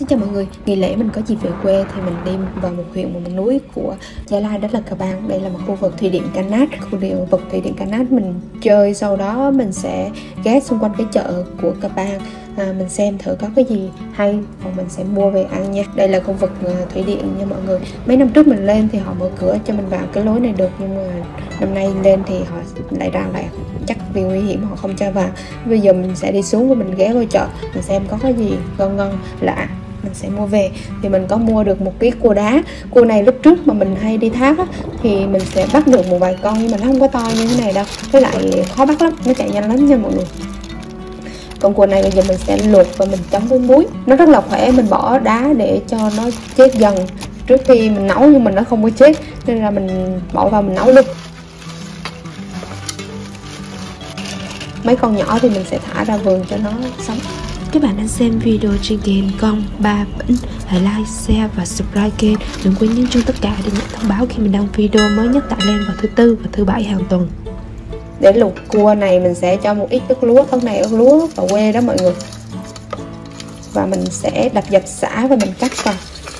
Xin chào mọi người, nghỉ lễ mình có dịp về quê thì mình đi vào một huyện một núi của Gia Lai đó là Cà Bang. Đây là một khu vực thủy điện Canát Khu vực thủy điện Canát mình chơi sau đó mình sẽ ghé xung quanh cái chợ của Cà Bang. À, Mình xem thử có cái gì hay và mình sẽ mua về ăn nha. Đây là khu vực à, thủy điện nha mọi người. Mấy năm trước mình lên thì họ mở cửa cho mình vào cái lối này được Nhưng mà năm nay lên thì họ lại ra lại chắc vì nguy hiểm họ không cho vào. Bây giờ mình sẽ đi xuống và mình ghé vào chợ Mình xem có cái gì ngon ngon lạ mình sẽ mua về. Thì mình có mua được một cái cua đá. Cua này lúc trước mà mình hay đi thác á, thì mình sẽ bắt được một vài con nhưng mà nó không có to như thế này đâu. Với lại khó bắt lắm nó chạy nhanh lắm nha mọi người. Con cua này bây giờ mình sẽ luộc và mình chấm với muối. Nó rất là khỏe mình bỏ đá để cho nó chết dần. Trước khi mình nấu nhưng mình nó không có chết nên là mình bỏ vào mình nấu luôn. Mấy con nhỏ thì mình sẽ thả ra vườn cho nó sống các bạn đang xem video trên kênh con ba bỉnh, hãy like, share và subscribe kênh. Đừng quên nhấn chuông tất cả để nhận thông báo khi mình đăng video mới nhất tại lên vào thứ tư và thứ bảy hàng tuần. Để luộc cua này, mình sẽ cho một ít ớt lúa con này ớt lúa và quê đó mọi người. Và mình sẽ đập dập xả và mình cắt vào.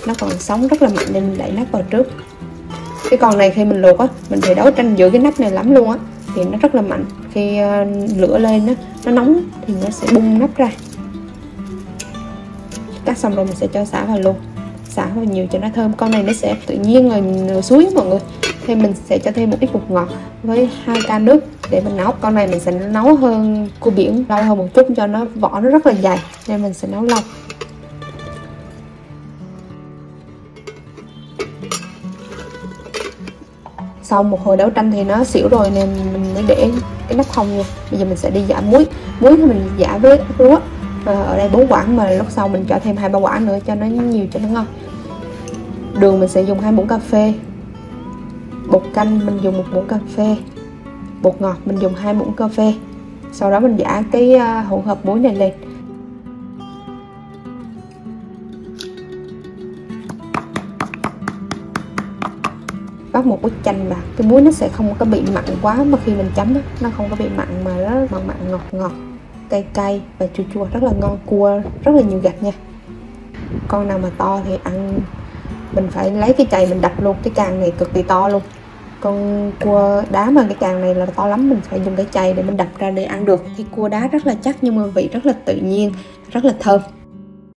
Nó còn sống rất là mạnh nên mình đẩy nắp vào trước. Cái con này khi mình luộc á, mình phải đấu tranh giữa cái nắp này lắm luôn á. Thì nó rất là mạnh. Khi ờ, lửa lên á, nó nóng thì nó sẽ bung nắp ra cắt xong rồi mình sẽ cho xả vào luôn. Xả vào nhiều cho nó thơm. Con này nó sẽ tự nhiên rồi suối mọi người. Thì mình sẽ cho thêm một ít bột ngọt với hai can nước để mình nấu. Con này mình sẽ nấu hơn cua biển, lâu hơn một chút cho nó vỏ nó rất là dày. Nên mình sẽ nấu lâu. Sau một hồi đấu tranh thì nó xỉu rồi nên mình mới để cái nắp không nha bây giờ mình sẽ đi giả muối. Muối thì mình giả với lúa Ờ, ở đây bốn quả mà lúc sau mình cho thêm hai ba quả nữa cho nó nhiều cho nó ngon. Đường mình sẽ dùng hai muỗng cà phê. Bột canh mình dùng một muỗng cà phê. Bột ngọt mình dùng hai muỗng cà phê. Sau đó mình giả cái ờ, hỗn hợp muối này lên. Bắt một bức chanh vào. Cái muối nó sẽ không có bị mặn quá mà khi mình chấm đó, nó không có bị mặn mà nó mặn mặn ngọt ngọt cay cay và chua chua, rất là ngon, cua, rất là nhiều gạch nha. Con nào mà to thì ăn, mình phải lấy cái chày mình đập luôn, cái càng này cực kỳ to luôn. Con cua đá mà cái càng này là to lắm, mình phải dùng cái chày để mình đập ra để ăn được. Thì cua đá rất là chắc nhưng mà vị rất là tự nhiên, rất là thơm.